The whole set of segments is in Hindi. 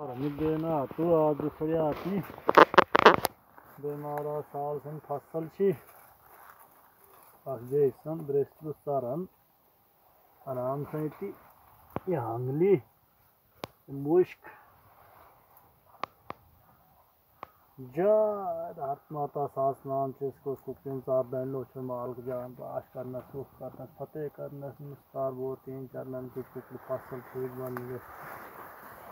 नहातू आज दूसरे हाथी बेमार साल सिंह फ़सल अखजेसन ब्रेस्ट धरन आराम से हंगली मुश्क ज़्यादा सास नाम इसको चार दिन लोशन माल जान बाश करना सुख करना फतेह करना मुस्तार बोर तीन चार दिन फ़सल ठीक बन गए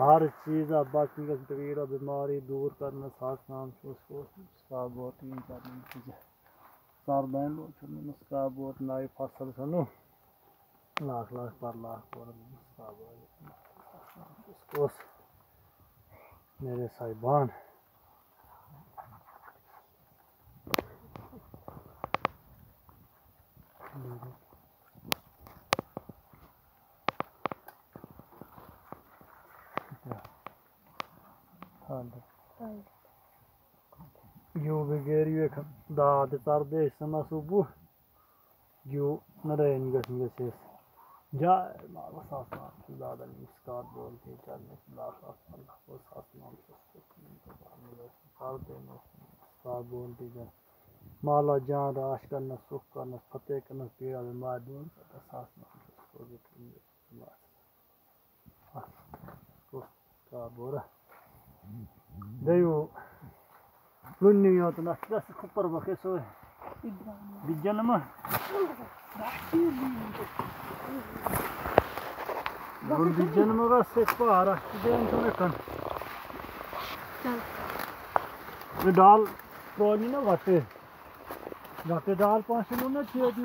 हर चीज़ अब्बा की तवीर बीमारी दूर करना सास नाम से उसको मुस्कार वो तीन चार नन की सार बहन लो मुस्कार वो नाई फ़सल सुनो। लाख लाख पर लाख पर मुस्कार वो मेरे साहिबान। Mala sasna da माला जान राश करना सुख करना फतेह करना पीड़ा बीमार दूर करना सांस उसको बोरा दैव लुन्नी यो तो ना बस कुपर बके सो बिजन म बोल बिजन म बस एक पार देन तो ने चल। ये डाल प्रोनी ना वाटे जाते डाल पास में ना छे दी